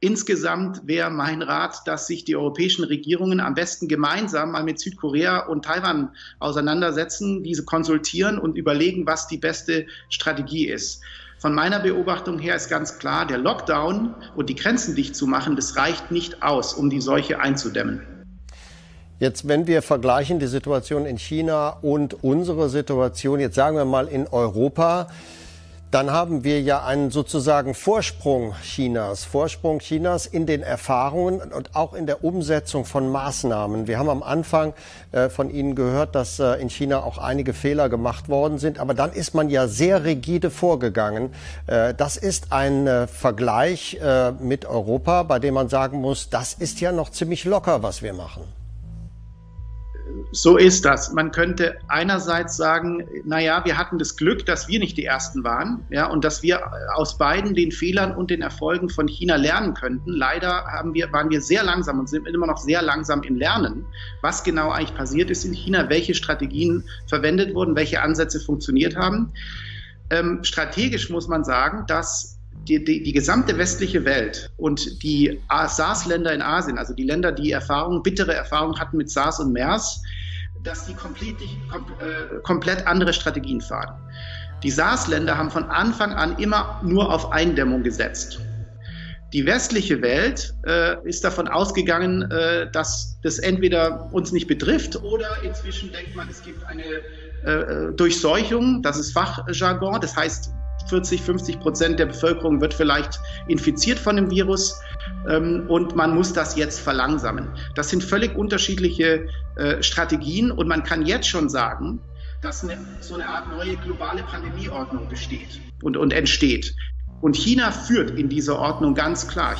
Insgesamt wäre mein Rat, dass sich die europäischen Regierungen am besten gemeinsam mal mit Südkorea und Taiwan auseinandersetzen, diese konsultieren und überlegen, was die beste Strategie ist. Von meiner Beobachtung her ist ganz klar, der Lockdown und die Grenzen dicht zu machen, das reicht nicht aus, um die Seuche einzudämmen. Jetzt, wenn wir vergleichen die Situation in China und unsere Situation, jetzt sagen wir mal in Europa, dann haben wir ja einen sozusagen Vorsprung Chinas, Vorsprung Chinas in den Erfahrungen und auch in der Umsetzung von Maßnahmen. Wir haben am Anfang äh, von Ihnen gehört, dass äh, in China auch einige Fehler gemacht worden sind, aber dann ist man ja sehr rigide vorgegangen. Äh, das ist ein Vergleich mit Europa, bei dem man sagen muss, das ist ja noch ziemlich locker, was wir machen so ist das. Man könnte einerseits sagen, naja, wir hatten das Glück, dass wir nicht die Ersten waren, ja, und dass wir aus beiden den Fehlern und den Erfolgen von China lernen könnten. Leider haben wir, waren wir sehr langsam und sind immer noch sehr langsam im Lernen, was genau eigentlich passiert ist in China, welche Strategien verwendet wurden, welche Ansätze funktioniert haben. Ähm, strategisch muss man sagen, dass die, die, die, gesamte westliche Welt und die SARS-Länder in Asien, also die Länder, die Erfahrung, bittere Erfahrungen hatten mit SARS und MERS, dass die komplett, äh, komplett andere Strategien fahren. Die SARS-Länder haben von Anfang an immer nur auf Eindämmung gesetzt. Die westliche Welt äh, ist davon ausgegangen, äh, dass das entweder uns nicht betrifft oder inzwischen denkt man, es gibt eine äh, Durchseuchung, das ist Fachjargon, das heißt, 40, 50 Prozent der Bevölkerung wird vielleicht infiziert von dem Virus ähm, und man muss das jetzt verlangsamen. Das sind völlig unterschiedliche äh, Strategien und man kann jetzt schon sagen, dass eine, so eine Art neue globale Pandemieordnung besteht und, und entsteht. Und China führt in dieser Ordnung ganz klar.